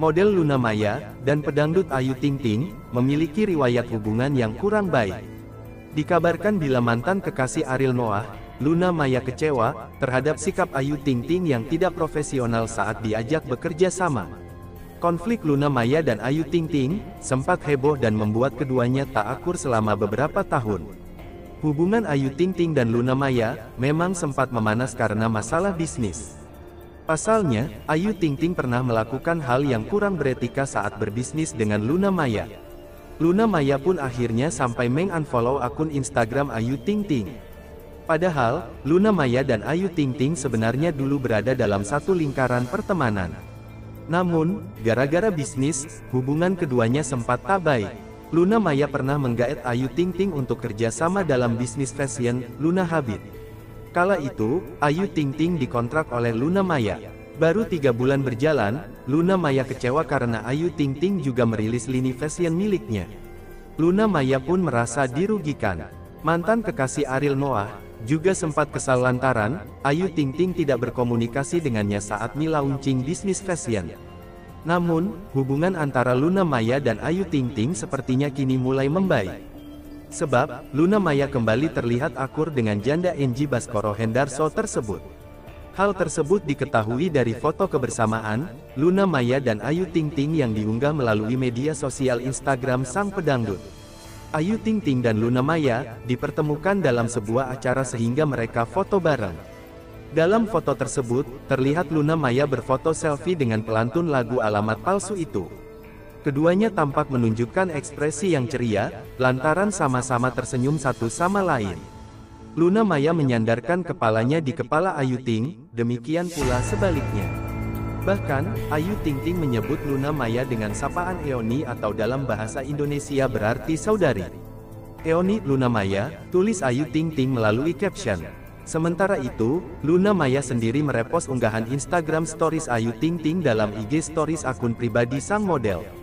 model Luna Maya, dan pedangdut Ayu Ting Ting, memiliki riwayat hubungan yang kurang baik. Dikabarkan bila mantan kekasih Ariel Noah, Luna Maya kecewa, terhadap sikap Ayu Ting Ting yang tidak profesional saat diajak bekerja sama. Konflik Luna Maya dan Ayu Ting Ting, sempat heboh dan membuat keduanya tak akur selama beberapa tahun. Hubungan Ayu Ting Ting dan Luna Maya, memang sempat memanas karena masalah bisnis. Pasalnya, Ayu Ting Ting pernah melakukan hal yang kurang beretika saat berbisnis dengan Luna Maya. Luna Maya pun akhirnya sampai meng-unfollow akun Instagram Ayu Ting Ting. Padahal, Luna Maya dan Ayu Ting Ting sebenarnya dulu berada dalam satu lingkaran pertemanan. Namun, gara-gara bisnis, hubungan keduanya sempat tak baik. Luna Maya pernah menggaet Ayu Ting Ting untuk kerjasama dalam bisnis fashion, Luna Habit. Kala itu, Ayu Ting Ting dikontrak oleh Luna Maya. Baru tiga bulan berjalan, Luna Maya kecewa karena Ayu Ting Ting juga merilis lini fashion miliknya. Luna Maya pun merasa dirugikan. Mantan kekasih Ariel Noah, juga sempat kesal lantaran, Ayu Ting Ting tidak berkomunikasi dengannya saat melaunching bisnis fashion. Namun, hubungan antara Luna Maya dan Ayu Ting Ting sepertinya kini mulai membaik. Sebab, Luna Maya kembali terlihat akur dengan janda Enji Baskoro Hendarso tersebut. Hal tersebut diketahui dari foto kebersamaan, Luna Maya dan Ayu Ting Ting yang diunggah melalui media sosial Instagram sang pedangdut. Ayu Ting Ting dan Luna Maya, dipertemukan dalam sebuah acara sehingga mereka foto bareng. Dalam foto tersebut, terlihat Luna Maya berfoto selfie dengan pelantun lagu alamat palsu itu. Keduanya tampak menunjukkan ekspresi yang ceria, lantaran sama-sama tersenyum satu sama lain. Luna Maya menyandarkan kepalanya di kepala Ayu Ting, demikian pula sebaliknya. Bahkan, Ayu Ting Ting menyebut Luna Maya dengan sapaan Eoni atau dalam bahasa Indonesia berarti saudari. Eoni Luna Maya, tulis Ayu Ting Ting melalui caption. Sementara itu, Luna Maya sendiri merepost unggahan Instagram Stories Ayu Ting Ting dalam IG Stories akun pribadi sang model.